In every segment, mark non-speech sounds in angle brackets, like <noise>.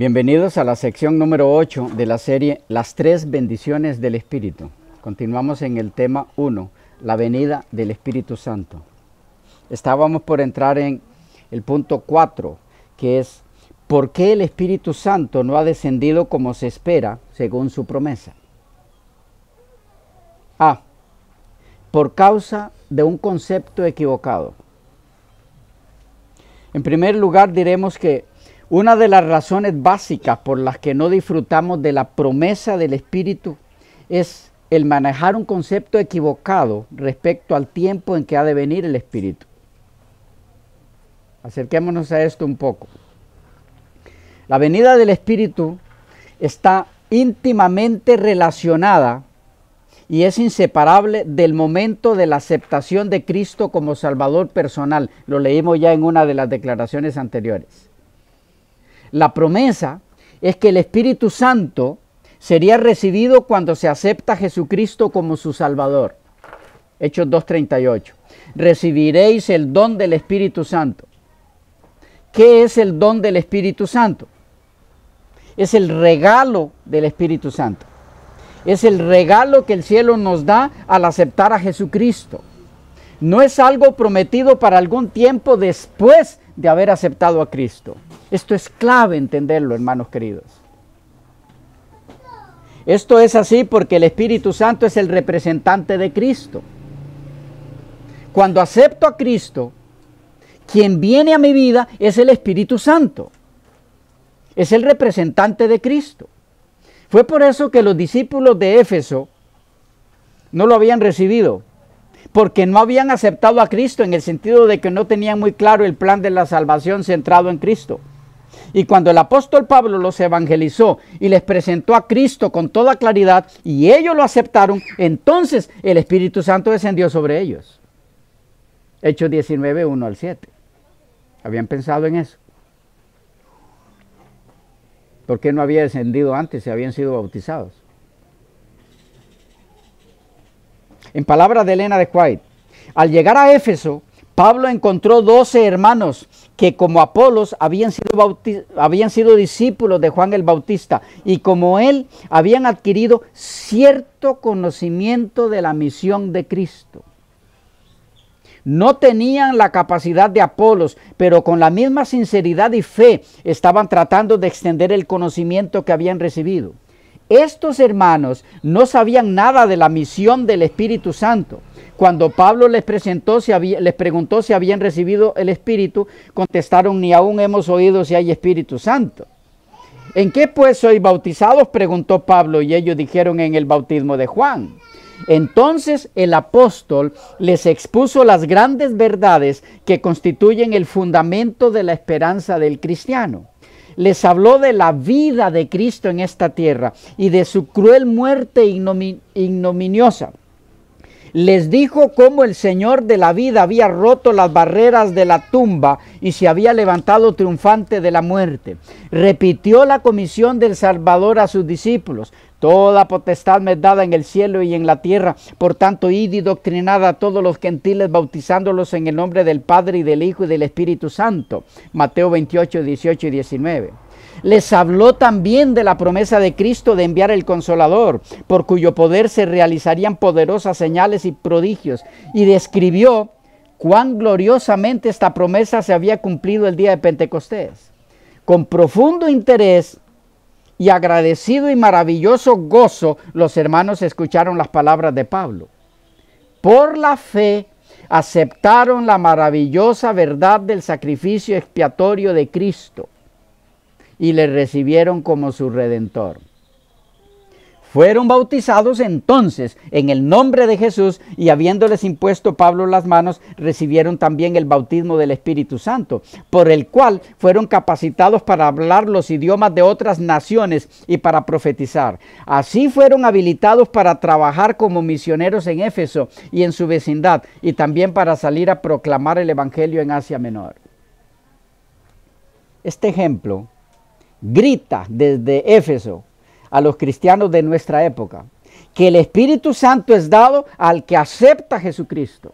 Bienvenidos a la sección número 8 de la serie Las tres bendiciones del Espíritu. Continuamos en el tema 1, la venida del Espíritu Santo. Estábamos por entrar en el punto 4, que es ¿por qué el Espíritu Santo no ha descendido como se espera según su promesa? A. Por causa de un concepto equivocado. En primer lugar diremos que una de las razones básicas por las que no disfrutamos de la promesa del Espíritu es el manejar un concepto equivocado respecto al tiempo en que ha de venir el Espíritu. Acerquémonos a esto un poco. La venida del Espíritu está íntimamente relacionada y es inseparable del momento de la aceptación de Cristo como Salvador personal. Lo leímos ya en una de las declaraciones anteriores. La promesa es que el Espíritu Santo sería recibido cuando se acepta a Jesucristo como su Salvador. Hechos 2.38. Recibiréis el don del Espíritu Santo. ¿Qué es el don del Espíritu Santo? Es el regalo del Espíritu Santo. Es el regalo que el cielo nos da al aceptar a Jesucristo. No es algo prometido para algún tiempo después de haber aceptado a Cristo. Esto es clave entenderlo, hermanos queridos. Esto es así porque el Espíritu Santo es el representante de Cristo. Cuando acepto a Cristo, quien viene a mi vida es el Espíritu Santo. Es el representante de Cristo. Fue por eso que los discípulos de Éfeso no lo habían recibido porque no habían aceptado a Cristo en el sentido de que no tenían muy claro el plan de la salvación centrado en Cristo. Y cuando el apóstol Pablo los evangelizó y les presentó a Cristo con toda claridad y ellos lo aceptaron, entonces el Espíritu Santo descendió sobre ellos. Hechos 19, 1 al 7. ¿Habían pensado en eso? ¿Por qué no había descendido antes si habían sido bautizados? En palabras de Elena de White, al llegar a Éfeso, Pablo encontró doce hermanos que como Apolos habían sido, habían sido discípulos de Juan el Bautista y como él habían adquirido cierto conocimiento de la misión de Cristo. No tenían la capacidad de Apolos, pero con la misma sinceridad y fe estaban tratando de extender el conocimiento que habían recibido. Estos hermanos no sabían nada de la misión del Espíritu Santo. Cuando Pablo les, presentó, si les preguntó si habían recibido el Espíritu, contestaron, ni aún hemos oído si hay Espíritu Santo. ¿En qué pues sois bautizados? preguntó Pablo y ellos dijeron en el bautismo de Juan. Entonces el apóstol les expuso las grandes verdades que constituyen el fundamento de la esperanza del cristiano les habló de la vida de Cristo en esta tierra y de su cruel muerte ignominiosa. Les dijo cómo el Señor de la vida había roto las barreras de la tumba y se había levantado triunfante de la muerte. Repitió la comisión del Salvador a sus discípulos. Toda potestad me es dada en el cielo y en la tierra. Por tanto, id y doctrinad a todos los gentiles, bautizándolos en el nombre del Padre y del Hijo y del Espíritu Santo. Mateo 28, 18 y 19. Les habló también de la promesa de Cristo de enviar el consolador, por cuyo poder se realizarían poderosas señales y prodigios, y describió cuán gloriosamente esta promesa se había cumplido el día de Pentecostés. Con profundo interés, y agradecido y maravilloso gozo los hermanos escucharon las palabras de Pablo. Por la fe aceptaron la maravillosa verdad del sacrificio expiatorio de Cristo y le recibieron como su redentor. Fueron bautizados entonces en el nombre de Jesús y habiéndoles impuesto Pablo las manos, recibieron también el bautismo del Espíritu Santo, por el cual fueron capacitados para hablar los idiomas de otras naciones y para profetizar. Así fueron habilitados para trabajar como misioneros en Éfeso y en su vecindad y también para salir a proclamar el Evangelio en Asia Menor. Este ejemplo grita desde Éfeso a los cristianos de nuestra época, que el Espíritu Santo es dado al que acepta a Jesucristo.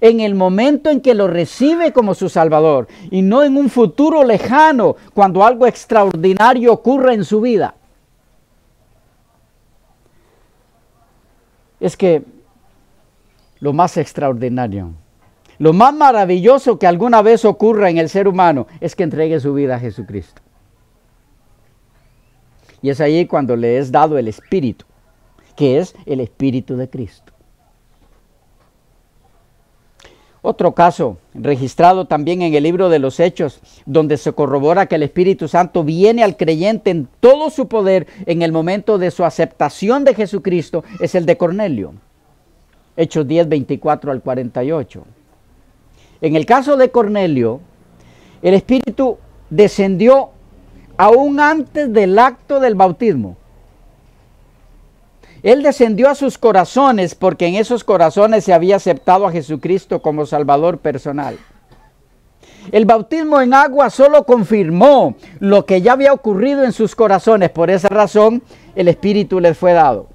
en el momento en que lo recibe como su Salvador y no en un futuro lejano cuando algo extraordinario ocurra en su vida. Es que lo más extraordinario, lo más maravilloso que alguna vez ocurra en el ser humano es que entregue su vida a Jesucristo. Y es ahí cuando le es dado el Espíritu, que es el Espíritu de Cristo. Otro caso registrado también en el libro de los Hechos, donde se corrobora que el Espíritu Santo viene al creyente en todo su poder en el momento de su aceptación de Jesucristo, es el de Cornelio. Hechos 10, 24 al 48. En el caso de Cornelio, el Espíritu descendió aún antes del acto del bautismo. Él descendió a sus corazones porque en esos corazones se había aceptado a Jesucristo como Salvador personal. El bautismo en agua solo confirmó lo que ya había ocurrido en sus corazones. Por esa razón el Espíritu les fue dado.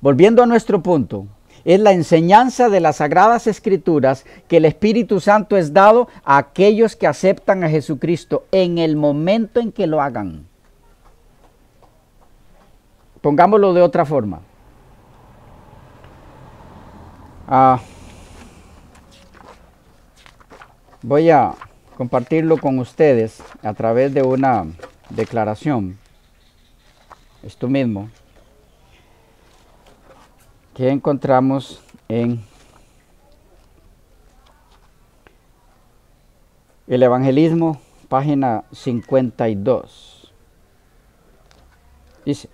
Volviendo a nuestro punto, es la enseñanza de las sagradas escrituras que el Espíritu Santo es dado a aquellos que aceptan a Jesucristo en el momento en que lo hagan. Pongámoslo de otra forma. Ah, voy a compartirlo con ustedes a través de una declaración. Esto mismo que encontramos en el Evangelismo, página 52. Dice,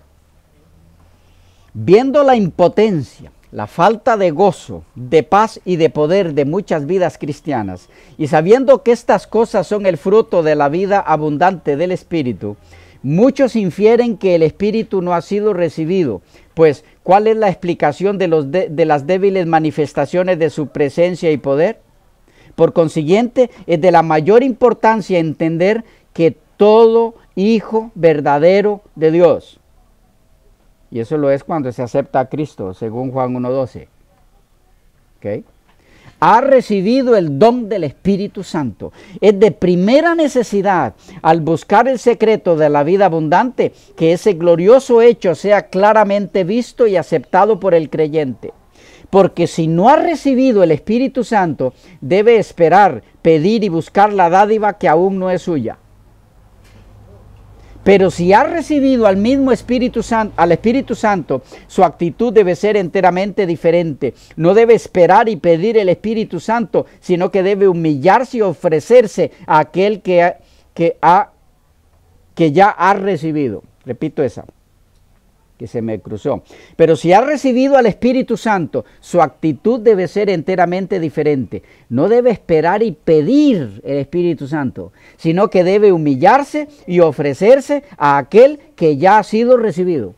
viendo la impotencia, la falta de gozo, de paz y de poder de muchas vidas cristianas, y sabiendo que estas cosas son el fruto de la vida abundante del Espíritu, muchos infieren que el Espíritu no ha sido recibido, pues ¿Cuál es la explicación de, los de, las débiles manifestaciones de su presencia y poder? Por consiguiente, es de la mayor importancia entender que todo hijo verdadero de Dios, y eso lo es cuando se acepta a Cristo, según Juan 1.12, ¿okay? Ha recibido el don del Espíritu Santo. Es de primera necesidad al buscar el secreto de la vida abundante que ese glorioso hecho sea claramente visto y aceptado por el creyente. Porque si no ha recibido el Espíritu Santo, debe esperar, pedir y buscar la dádiva que aún no es suya. Pero si ha recibido al mismo Espíritu Santo, al Espíritu Santo, su actitud debe ser enteramente diferente. No debe esperar y pedir el Espíritu Santo, sino que debe humillarse y ofrecerse a aquel que, que, ha, que ya ha recibido. Repito esa que se me cruzó. Pero si ha recibido al Espíritu Santo, su actitud debe ser enteramente diferente. No debe esperar y pedir el Espíritu Santo, sino que debe humillarse y ofrecerse a aquel que ya ha sido recibido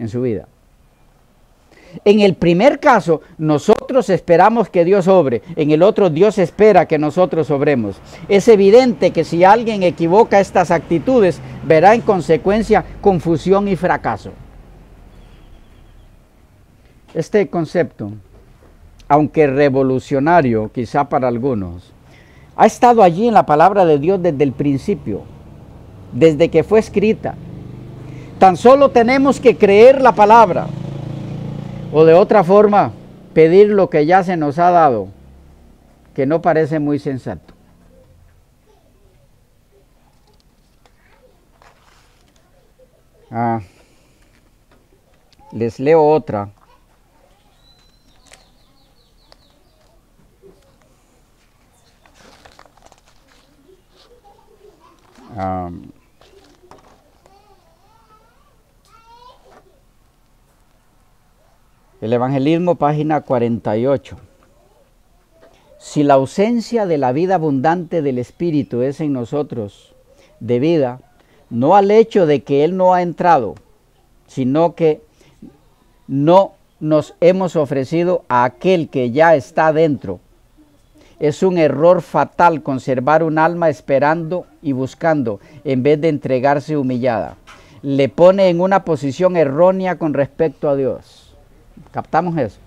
en su vida. En el primer caso, nosotros esperamos que Dios obre. En el otro, Dios espera que nosotros obremos. Es evidente que si alguien equivoca estas actitudes, verá en consecuencia confusión y fracaso. Este concepto, aunque revolucionario quizá para algunos, ha estado allí en la palabra de Dios desde el principio, desde que fue escrita. Tan solo tenemos que creer la palabra o de otra forma, pedir lo que ya se nos ha dado, que no parece muy sensato. Ah, les leo otra. Ah, El Evangelismo, página 48. Si la ausencia de la vida abundante del Espíritu es en nosotros de vida, no al hecho de que Él no ha entrado, sino que no nos hemos ofrecido a aquel que ya está dentro. Es un error fatal conservar un alma esperando y buscando en vez de entregarse humillada. Le pone en una posición errónea con respecto a Dios. ¿Captamos eso?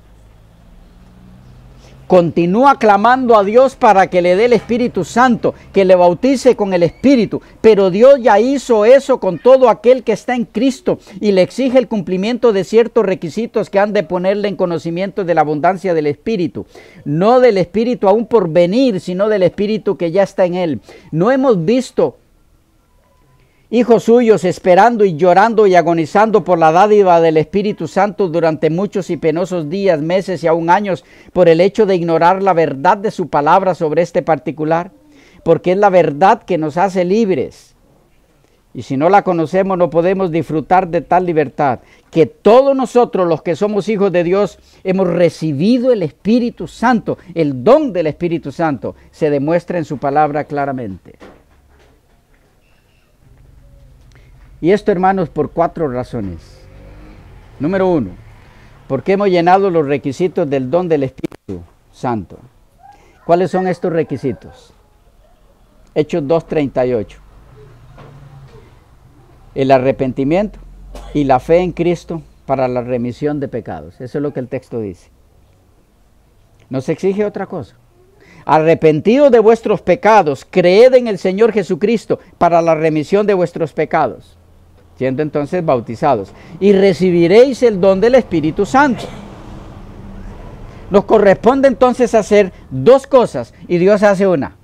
Continúa clamando a Dios para que le dé el Espíritu Santo, que le bautice con el Espíritu. Pero Dios ya hizo eso con todo aquel que está en Cristo y le exige el cumplimiento de ciertos requisitos que han de ponerle en conocimiento de la abundancia del Espíritu. No del Espíritu aún por venir, sino del Espíritu que ya está en él. No hemos visto hijos suyos esperando y llorando y agonizando por la dádiva del Espíritu Santo durante muchos y penosos días, meses y aún años por el hecho de ignorar la verdad de su palabra sobre este particular, porque es la verdad que nos hace libres. Y si no la conocemos no podemos disfrutar de tal libertad, que todos nosotros los que somos hijos de Dios hemos recibido el Espíritu Santo, el don del Espíritu Santo, se demuestra en su palabra claramente. Y esto, hermanos, por cuatro razones. Número uno, porque hemos llenado los requisitos del don del Espíritu Santo. ¿Cuáles son estos requisitos? Hechos 2.38. El arrepentimiento y la fe en Cristo para la remisión de pecados. Eso es lo que el texto dice. Nos exige otra cosa. Arrepentidos de vuestros pecados, creed en el Señor Jesucristo para la remisión de vuestros pecados siendo entonces bautizados, y recibiréis el don del Espíritu Santo. Nos corresponde entonces hacer dos cosas y Dios hace una.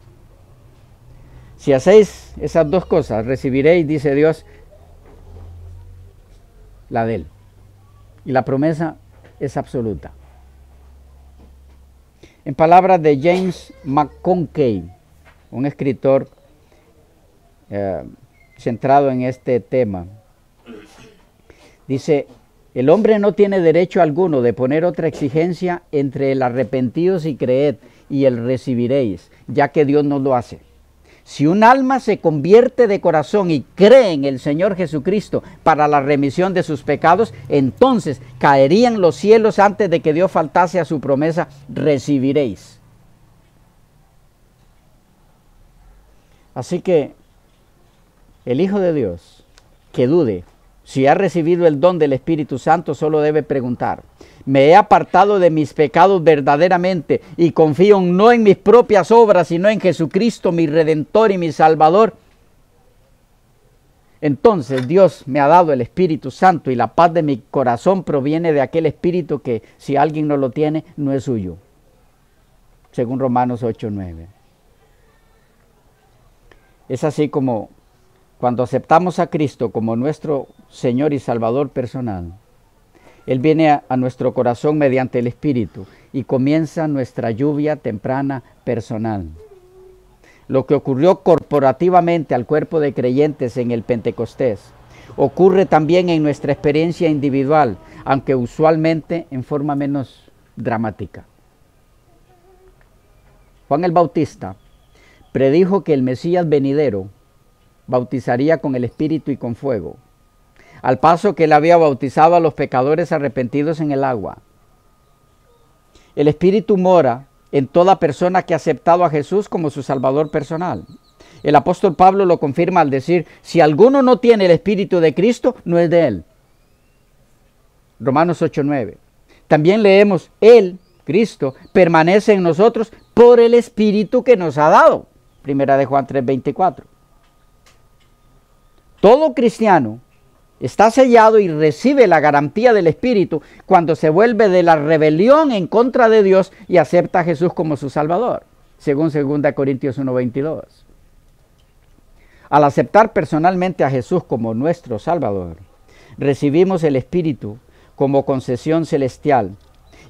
Si hacéis esas dos cosas, recibiréis, dice Dios, la de Él. Y la promesa es absoluta. En palabras de James McConkey, un escritor eh, centrado en este tema, Dice, el hombre no tiene derecho alguno de poner otra exigencia entre el arrepentidos y creed y el recibiréis, ya que Dios no lo hace. Si un alma se convierte de corazón y cree en el Señor Jesucristo para la remisión de sus pecados, entonces caerían los cielos antes de que Dios faltase a su promesa, recibiréis. Así que el Hijo de Dios que dude si ha recibido el don del Espíritu Santo, solo debe preguntar, ¿me he apartado de mis pecados verdaderamente y confío no en mis propias obras, sino en Jesucristo, mi Redentor y mi Salvador? Entonces Dios me ha dado el Espíritu Santo y la paz de mi corazón proviene de aquel Espíritu que si alguien no lo tiene, no es suyo. Según Romanos 8:9. Es así como cuando aceptamos a Cristo como nuestro Señor y Salvador personal, Él viene a, nuestro corazón mediante el Espíritu y comienza nuestra lluvia temprana personal. Lo que ocurrió corporativamente al cuerpo de creyentes en el Pentecostés ocurre también en nuestra experiencia individual, aunque usualmente en forma menos dramática. Juan el Bautista predijo que el Mesías venidero bautizaría con el Espíritu y con fuego, al paso que él había bautizado a los pecadores arrepentidos en el agua. El Espíritu mora en toda persona que ha aceptado a Jesús como su Salvador personal. El apóstol Pablo lo confirma al decir, si alguno no tiene el Espíritu de Cristo, no es de él. Romanos 8:9. También leemos, Él, Cristo, permanece en nosotros por el Espíritu que nos ha dado. Primera de Juan 3:24. Todo cristiano está sellado y recibe la garantía del Espíritu cuando se vuelve de la rebelión en contra de Dios y acepta a Jesús como su Salvador, según 2 Corintios 1:22. Al aceptar personalmente a Jesús como nuestro Salvador, recibimos el Espíritu como concesión celestial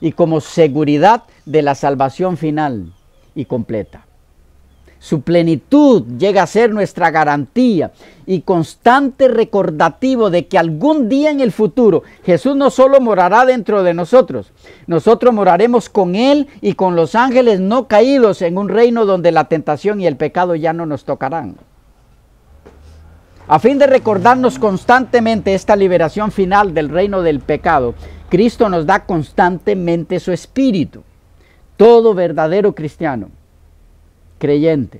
y como seguridad de la salvación final y completa. Su plenitud llega a ser nuestra garantía y constante recordativo de que algún día en el futuro Jesús no solo morará dentro de nosotros, nosotros moraremos con Él y con los ángeles no caídos en un reino donde la tentación y el pecado ya no nos tocarán. A fin de recordarnos constantemente esta liberación final del reino del pecado, Cristo nos da constantemente su espíritu. Todo verdadero cristiano creyente,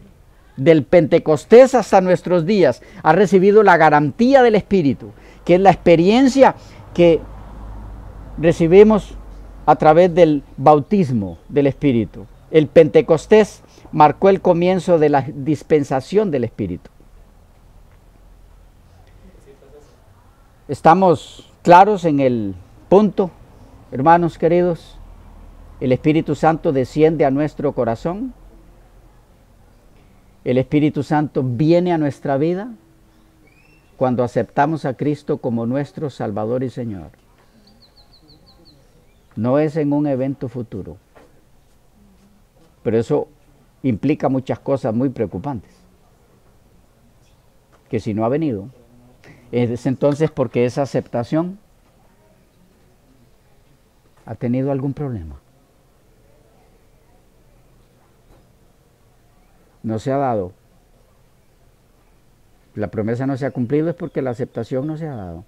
del Pentecostés hasta nuestros días, ha recibido la garantía del Espíritu, que es la experiencia que recibimos a través del bautismo del Espíritu. El Pentecostés marcó el comienzo de la dispensación del Espíritu. ¿Estamos claros en el punto, hermanos queridos? El Espíritu Santo desciende a nuestro corazón. El Espíritu Santo viene a nuestra vida cuando aceptamos a Cristo como nuestro Salvador y Señor. No es en un evento futuro. Pero eso implica muchas cosas muy preocupantes. Que si no ha venido, es entonces porque esa aceptación ha tenido algún problema. No se ha dado. La promesa no se ha cumplido es porque la aceptación no se ha dado.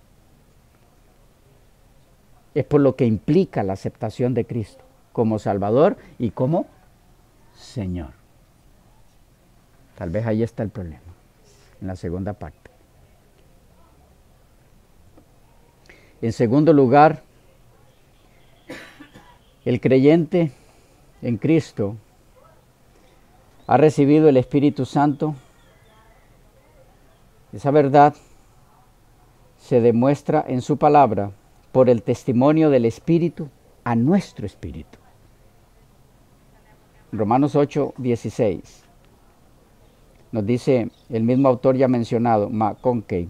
Es por lo que implica la aceptación de Cristo como Salvador y como Señor. Tal vez ahí está el problema, en la segunda parte. En segundo lugar, el creyente en Cristo ha recibido el Espíritu Santo. Esa verdad se demuestra en su palabra por el testimonio del Espíritu a nuestro Espíritu. Romanos 8, 16. Nos dice el mismo autor ya mencionado, McConkey.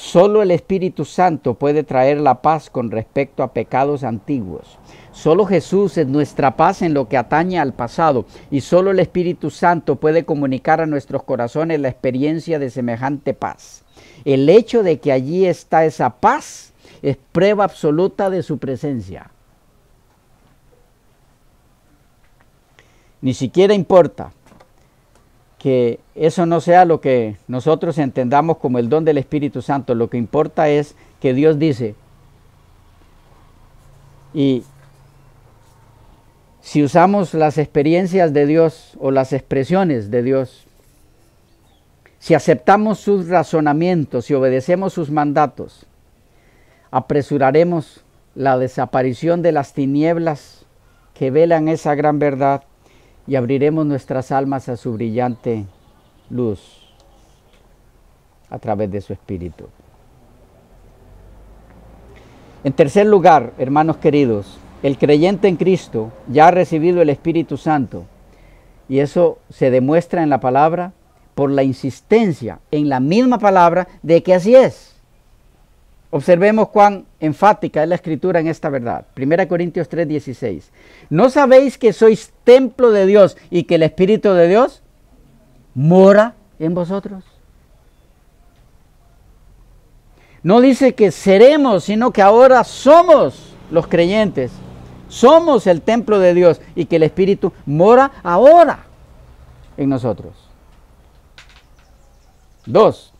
Solo el Espíritu Santo puede traer la paz con respecto a pecados antiguos. Solo Jesús es nuestra paz en lo que atañe al pasado y solo el Espíritu Santo puede comunicar a nuestros corazones la experiencia de semejante paz. El hecho de que allí está esa paz es prueba absoluta de su presencia. Ni siquiera importa que eso no sea lo que nosotros entendamos como el don del Espíritu Santo. Lo que importa es que Dios dice, y si usamos las experiencias de Dios o las expresiones de Dios, si aceptamos sus razonamientos y obedecemos sus mandatos, apresuraremos la desaparición de las tinieblas que velan esa gran verdad y abriremos nuestras almas a su brillante luz a través de su Espíritu. En tercer lugar, hermanos queridos, el creyente en Cristo ya ha recibido el Espíritu Santo y eso se demuestra en la palabra por la insistencia en la misma palabra de que así es. Observemos cuán enfática es la escritura en esta verdad. 1 Corintios 3:16. ¿No sabéis que sois templo de Dios y que el Espíritu de Dios mora en vosotros? No dice que seremos, sino que ahora somos los creyentes. Somos el templo de Dios y que el Espíritu mora ahora en nosotros. Dos,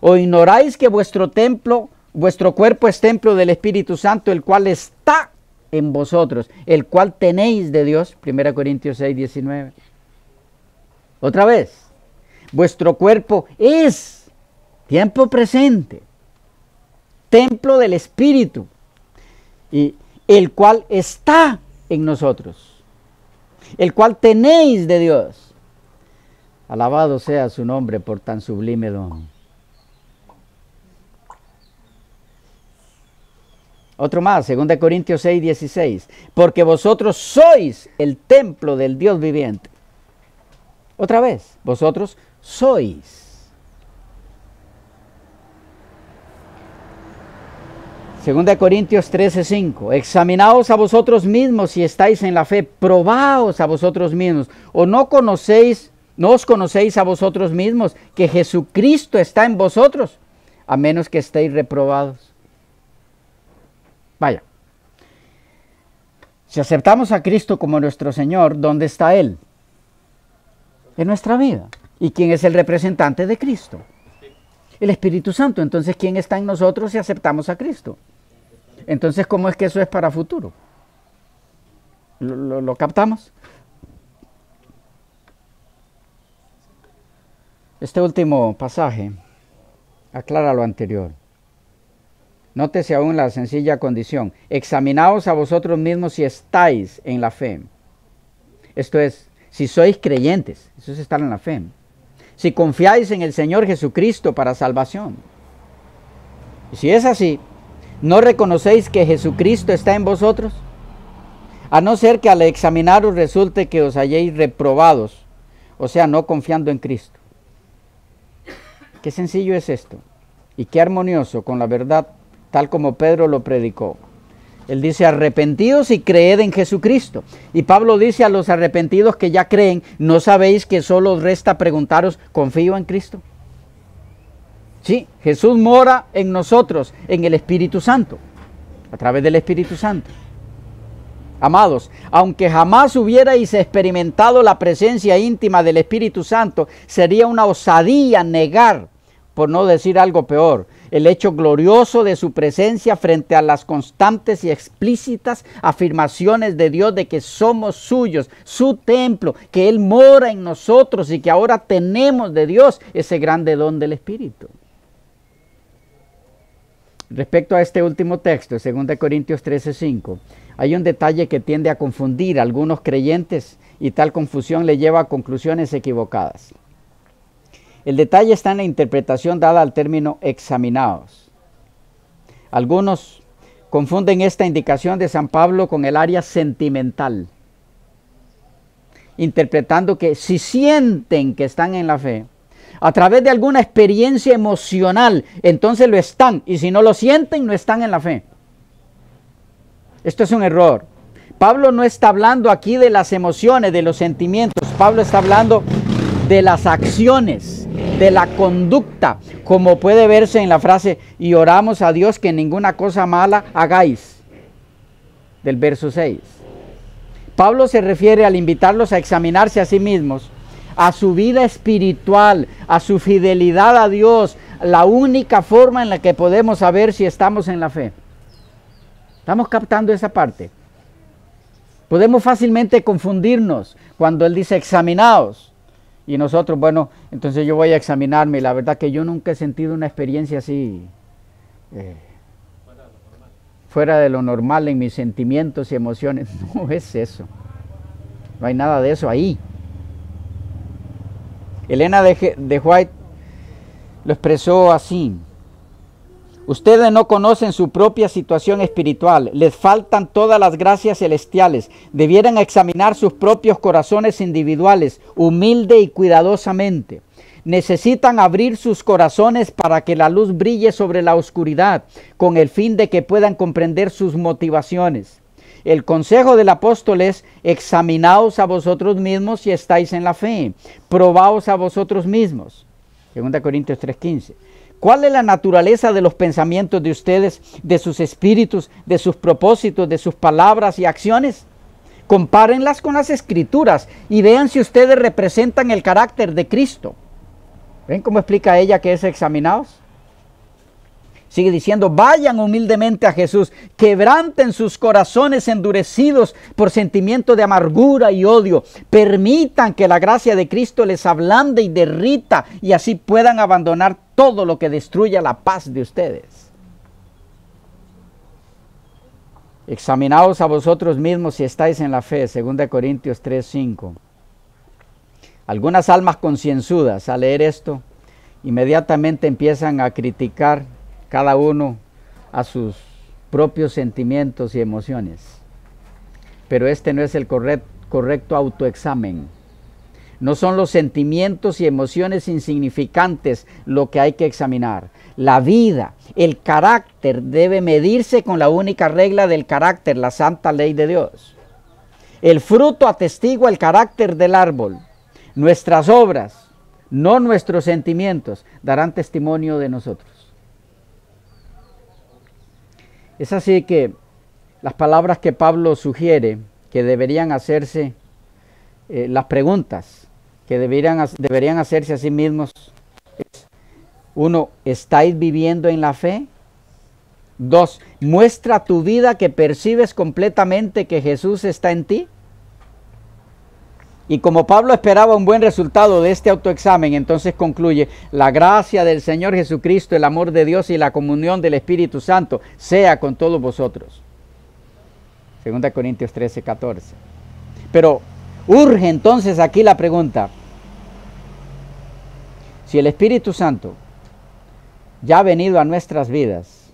¿o ignoráis que vuestro templo Vuestro cuerpo es templo del Espíritu Santo, el cual está en vosotros, el cual tenéis de Dios. 1 Corintios 6, 19. Otra vez, vuestro cuerpo es tiempo presente, templo del Espíritu, y el cual está en nosotros, el cual tenéis de Dios. Alabado sea su nombre por tan sublime don. Otro más, 2 Corintios 6, 16. Porque vosotros sois el templo del Dios viviente. Otra vez, vosotros sois. Segunda Corintios 13, 5. Examinaos a vosotros mismos si estáis en la fe. Probaos a vosotros mismos. O no conocéis, no os conocéis a vosotros mismos que Jesucristo está en vosotros, a menos que estéis reprobados. Vaya. Si aceptamos a Cristo como nuestro Señor, ¿dónde está Él? En nuestra vida. ¿Y quién es el representante de Cristo? El Espíritu Santo. Entonces, ¿quién está en nosotros si aceptamos a Cristo? Entonces, ¿cómo es que eso es para futuro? ¿Lo, lo captamos? Este último pasaje aclara lo anterior. Nótese aún la sencilla condición. Examinaos a vosotros mismos si estáis en la fe. Esto es, si sois creyentes, eso es estar en la fe. Si confiáis en el Señor Jesucristo para salvación. Si es así, ¿no reconocéis que Jesucristo está en vosotros? A no ser que al examinaros resulte que os halléis reprobados, o sea, no confiando en Cristo. Qué sencillo es esto y qué armonioso con la verdad tal como Pedro lo predicó. Él dice, arrepentidos y creed en Jesucristo. Y Pablo dice a los arrepentidos que ya creen, ¿no sabéis que solo resta preguntaros, ¿confío en Cristo? Sí, Jesús mora en nosotros, en el Espíritu Santo, a través del Espíritu Santo. Amados, aunque jamás hubierais experimentado la presencia íntima del Espíritu Santo, sería una osadía negar, por no decir algo peor, el hecho glorioso de su presencia frente a las constantes y explícitas afirmaciones de Dios de que somos suyos, su templo, que Él mora en nosotros y que ahora tenemos de Dios ese grande don del Espíritu. Respecto a este último texto, 2 Corintios 13:5, hay un detalle que tiende a confundir a algunos creyentes y tal confusión le lleva a conclusiones equivocadas. El detalle está en la interpretación dada al término examinados. Algunos confunden esta indicación de San Pablo con el área sentimental, interpretando que si sienten que están en la fe, a través de alguna experiencia emocional, entonces lo están, y si no lo sienten, no están en la fe. Esto es un error. Pablo no está hablando aquí de las emociones, de los sentimientos, Pablo está hablando de las acciones, de la conducta, como puede verse en la frase, y oramos a Dios que ninguna cosa mala hagáis, del verso 6. Pablo se refiere al invitarlos a examinarse a sí mismos a su vida espiritual, a su fidelidad a Dios, la única forma en la que podemos saber si estamos en la fe. ¿Estamos captando esa parte? Podemos fácilmente confundirnos cuando Él dice examinaos. Y nosotros, bueno, entonces yo voy a examinarme. La verdad que yo nunca he sentido una experiencia así eh, fuera de lo normal en mis sentimientos y emociones. <laughs> No es eso. No hay nada de eso ahí. Elena de, White lo expresó así. Ustedes no conocen su propia situación espiritual, les faltan todas las gracias celestiales, debieran examinar sus propios corazones individuales, humilde y cuidadosamente. Necesitan abrir sus corazones para que la luz brille sobre la oscuridad, con el fin de que puedan comprender sus motivaciones. El consejo del apóstol es, examinaos a vosotros mismos si estáis en la fe, probaos a vosotros mismos. 2 Corintios 3:15. ¿Cuál es la naturaleza de los pensamientos de ustedes, de sus espíritus, de sus propósitos, de sus palabras y acciones? Compárenlas con las escrituras y vean si ustedes representan el carácter de Cristo. ¿Ven cómo explica ella que es examinados? Sigue diciendo, vayan humildemente a Jesús, quebranten sus corazones endurecidos por sentimiento de amargura y odio. Permitan que la gracia de Cristo les ablande y derrita y así puedan abandonar todo lo que destruya la paz de ustedes. Examinaos a vosotros mismos si estáis en la fe, 2 Corintios 3:5. Algunas almas concienzudas al leer esto inmediatamente empiezan a criticar cada uno a sus propios sentimientos y emociones. Pero este no es el correcto autoexamen. No son los sentimientos y emociones insignificantes lo que hay que examinar. La vida, el carácter debe medirse con la única regla del carácter, la santa ley de Dios. El fruto atestigua el carácter del árbol. Nuestras obras, no nuestros sentimientos, darán testimonio de nosotros. Es así que las palabras que Pablo sugiere que deberían hacerse, eh, las preguntas que deberían, deberían hacerse a sí mismos es, uno, ¿estáis viviendo en la fe? Dos, muestra tu vida que percibes completamente que Jesús está en ti. Y como Pablo esperaba un buen resultado de este autoexamen, entonces concluye, la gracia del Señor Jesucristo, el amor de Dios y la comunión del Espíritu Santo sea con todos vosotros. 2 Corintios 13, 14. Pero urge entonces aquí la pregunta, si el Espíritu Santo ya ha venido a nuestras vidas,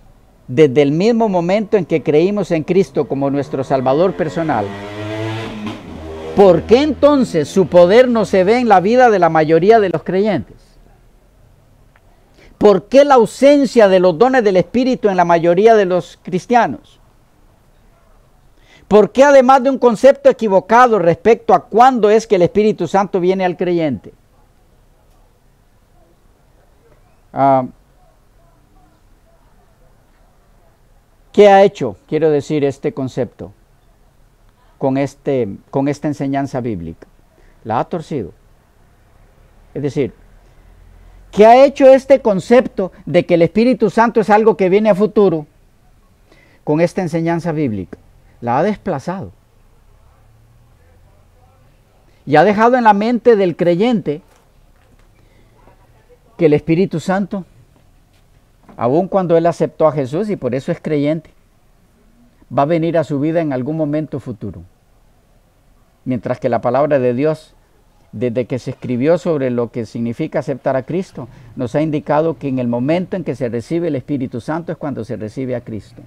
desde el mismo momento en que creímos en Cristo como nuestro Salvador personal, ¿por qué entonces su poder no se ve en la vida de la mayoría de los creyentes? ¿Por qué la ausencia de los dones del Espíritu en la mayoría de los cristianos? ¿Por qué además de un concepto equivocado respecto a cuándo es que el Espíritu Santo viene al creyente? Ah, ¿Qué ha hecho, quiero decir, este concepto con, este, con esta enseñanza bíblica? La ha torcido. Es decir, ¿qué ha hecho este concepto de que el Espíritu Santo es algo que viene a futuro con esta enseñanza bíblica? La ha desplazado. Y ha dejado en la mente del creyente que el Espíritu Santo aun cuando él aceptó a Jesús y por eso es creyente, va a venir a su vida en algún momento futuro. Mientras que la palabra de Dios, desde que se escribió sobre lo que significa aceptar a Cristo, nos ha indicado que en el momento en que se recibe el Espíritu Santo es cuando se recibe a Cristo.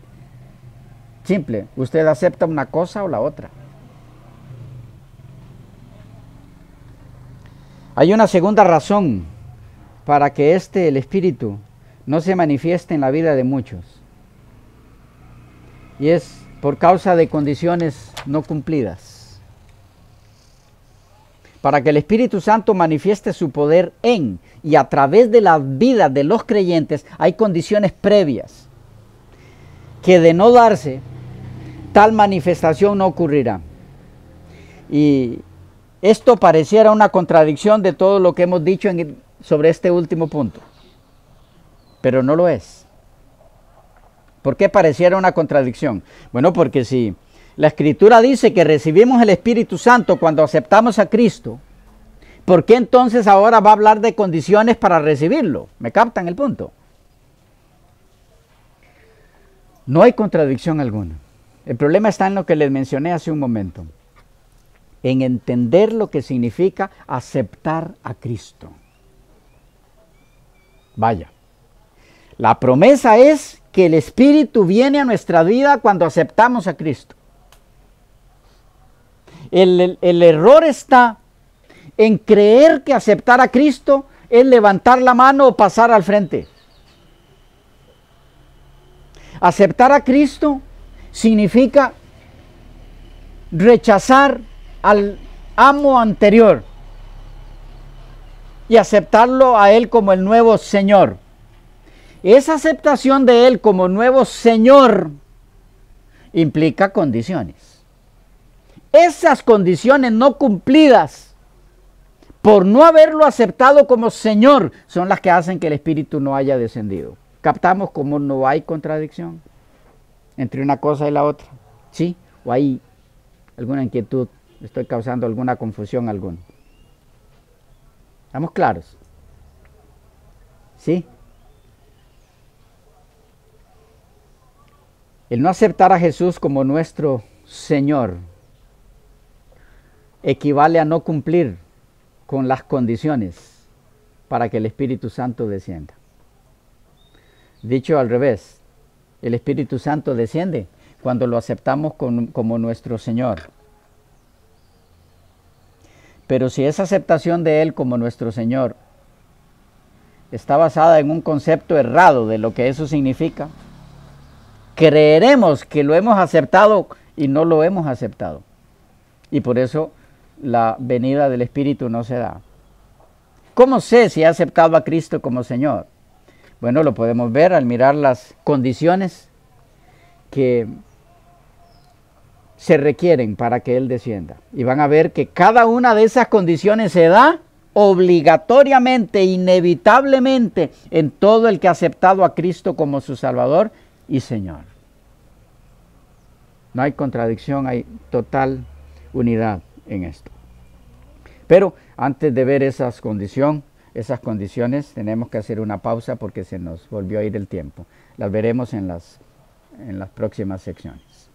Simple, usted acepta una cosa o la otra. Hay una segunda razón para que este, el Espíritu, no se manifiesta en la vida de muchos. Y es por causa de condiciones no cumplidas. Para que el Espíritu Santo manifieste su poder en y a través de la vida de los creyentes hay condiciones previas que de no darse tal manifestación no ocurrirá. Y esto pareciera una contradicción de todo lo que hemos dicho sobre este último punto pero no lo es. ¿Por qué pareciera una contradicción? Bueno, porque si la escritura dice que recibimos el Espíritu Santo cuando aceptamos a Cristo, ¿por qué entonces ahora va a hablar de condiciones para recibirlo? ¿Me captan el punto? No hay contradicción alguna. El problema está en lo que les mencioné hace un momento, en entender lo que significa aceptar a Cristo. Vaya, la promesa es que el Espíritu viene a nuestra vida cuando aceptamos a Cristo. El, error está en creer que aceptar a Cristo es levantar la mano o pasar al frente. Aceptar a Cristo significa rechazar al amo anterior y aceptarlo a Él como el nuevo Señor. Esa aceptación de Él como nuevo Señor implica condiciones. Esas condiciones no cumplidas por no haberlo aceptado como Señor son las que hacen que el Espíritu no haya descendido. Captamos como no hay contradicción entre una cosa y la otra. ¿Sí? ¿O hay alguna inquietud? ¿Estoy causando alguna confusión alguna? ¿Estamos claros? ¿Sí? El no aceptar a Jesús como nuestro Señor equivale a no cumplir con las condiciones para que el Espíritu Santo descienda. Dicho al revés, el Espíritu Santo desciende cuando lo aceptamos como nuestro Señor. Pero si esa aceptación de Él como nuestro Señor está basada en un concepto errado de lo que eso significa, creeremos que lo hemos aceptado y no lo hemos aceptado. Y por eso la venida del Espíritu no se da. ¿Cómo sé si he aceptado a Cristo como Señor? Bueno, lo podemos ver al mirar las condiciones que se requieren para que Él descienda. Y van a ver que cada una de esas condiciones se da obligatoriamente, inevitablemente, en todo el que ha aceptado a Cristo como su Salvador y Señor. No hay contradicción, hay total unidad en esto. Pero antes de ver esas, condición, esas condiciones, tenemos que hacer una pausa porque se nos volvió a ir el tiempo. Las veremos en las, en las próximas secciones.